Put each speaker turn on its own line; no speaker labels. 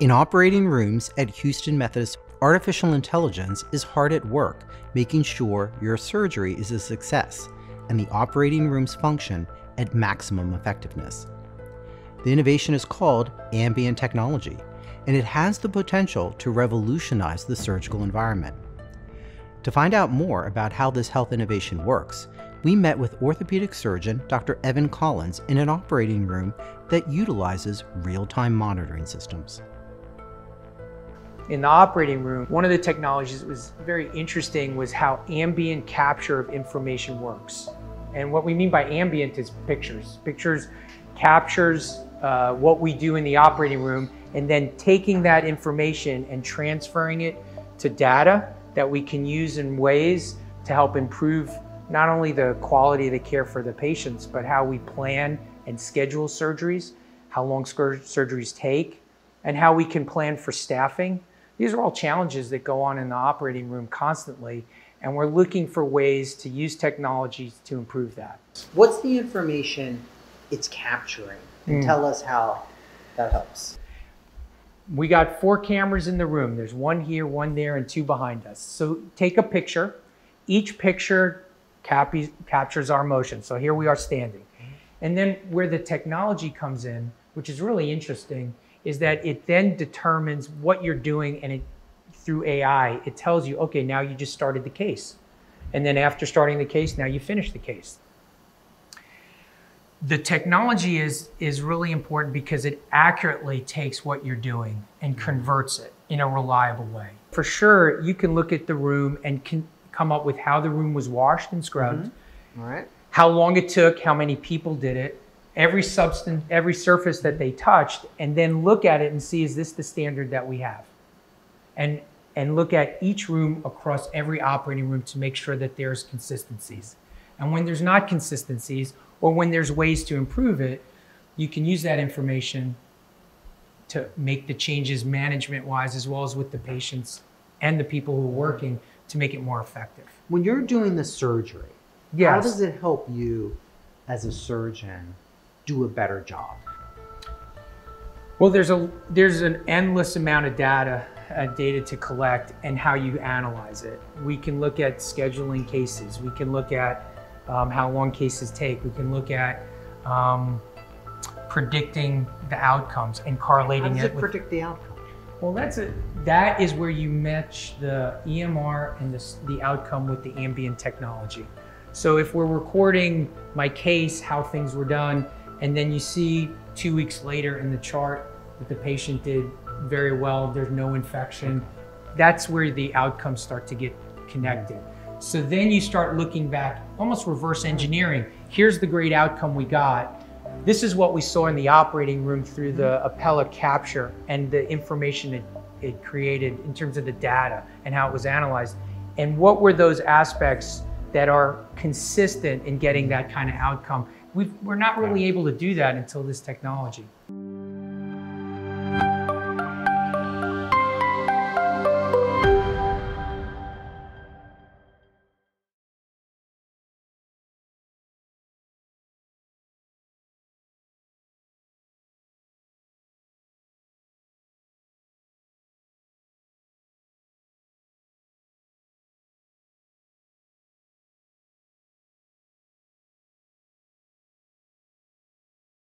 In operating rooms at Houston Methodist, artificial intelligence is hard at work making sure your surgery is a success and the operating rooms function at maximum effectiveness. The innovation is called ambient technology, and it has the potential to revolutionize the surgical environment. To find out more about how this health innovation works, we met with orthopedic surgeon Dr. Evan Collins in an operating room that utilizes real time monitoring systems.
In the operating room, one of the technologies that was very interesting was how ambient capture of information works. And what we mean by ambient is pictures. Pictures captures uh, what we do in the operating room and then taking that information and transferring it to data that we can use in ways to help improve not only the quality of the care for the patients, but how we plan and schedule surgeries, how long surgeries take, and how we can plan for staffing. These are all challenges that go on in the operating room constantly, and we're looking for ways to use technologies to improve that.
What's the information it's capturing? And mm. tell us how that helps.
We got four cameras in the room. There's one here, one there, and two behind us. So take a picture. Each picture capi- captures our motion. So here we are standing. And then where the technology comes in, which is really interesting, is that it then determines what you're doing and it through AI, it tells you, okay, now you just started the case. And then after starting the case, now you finish the case. The technology is, is really important because it accurately takes what you're doing and converts it in a reliable way. For sure, you can look at the room and can come up with how the room was washed and scrubbed,
mm-hmm. Right.
how long it took, how many people did it, every substance, every surface that they touched, and then look at it and see is this the standard that we have? And and look at each room across every operating room to make sure that there's consistencies. And when there's not consistencies or when there's ways to improve it, you can use that information to make the changes management wise as well as with the patients and the people who are working to make it more effective.
When you're doing the surgery, yes. how does it help you as a surgeon do a better job?
Well, there's a there's an endless amount of data uh, data to collect and how you analyze it. We can look at scheduling cases. We can look at um, how long cases take. We can look at um, predicting the outcomes and correlating
how does
it.
it predict the outcome?
Well, that's it. That is where you match the EMR and the, the outcome with the ambient technology. So if we're recording my case, how things were done, and then you see two weeks later in the chart that the patient did very well, there's no infection, that's where the outcomes start to get connected. So then you start looking back, almost reverse engineering. Here's the great outcome we got. This is what we saw in the operating room through the Apella capture and the information it, it created in terms of the data and how it was analyzed. And what were those aspects that are consistent in getting that kind of outcome. We are not really able to do that until this technology.